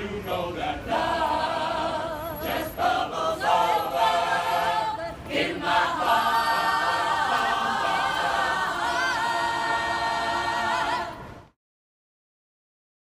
you know